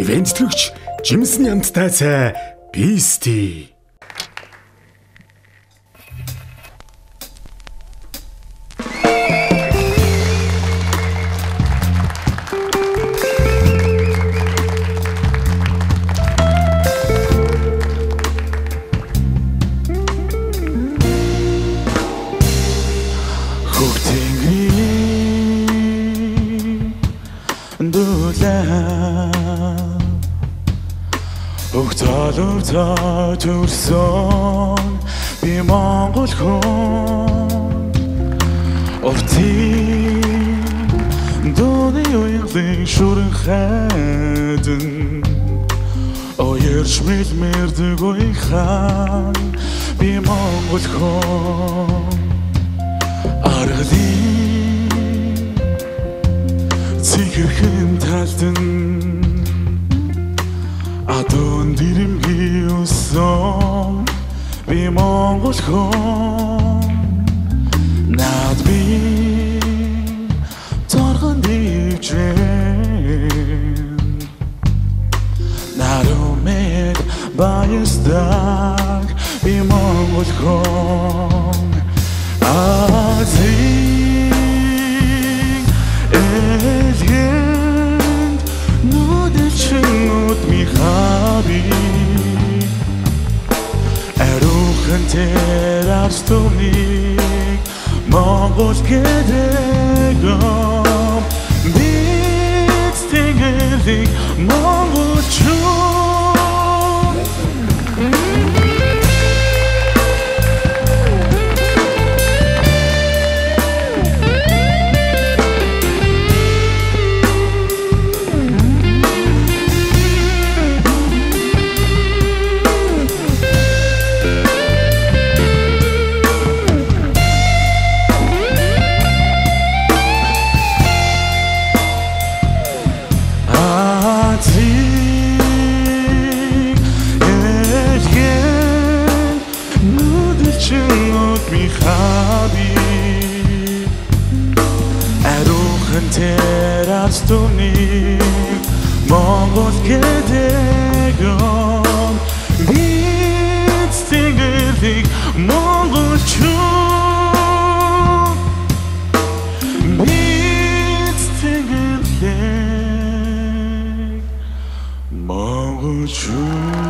ивент төрөгч Жимсэн ямттай цай Бисти. Өгтөлөвтөө төрсөн. Би Монгол хүн. Ортын дууны уянлын шүрэн хайдан Оёрч мэлмэрдэг уйхан би Монгол хүн. Аргалын цэгэрхэн талдан Адон дэрэмгийн өсөн би Монгол хүн над би торгон дивчэн нарумет баястаг би Монгол хүн Арухан тэр арстумиг Монгол гэдэгом Бид тэгэлийг Монгол хаби. Арухан тэр астуник Монгол гэдэгом Бид тэгэлийг монголчууд Бид тэгэлийг монголчууд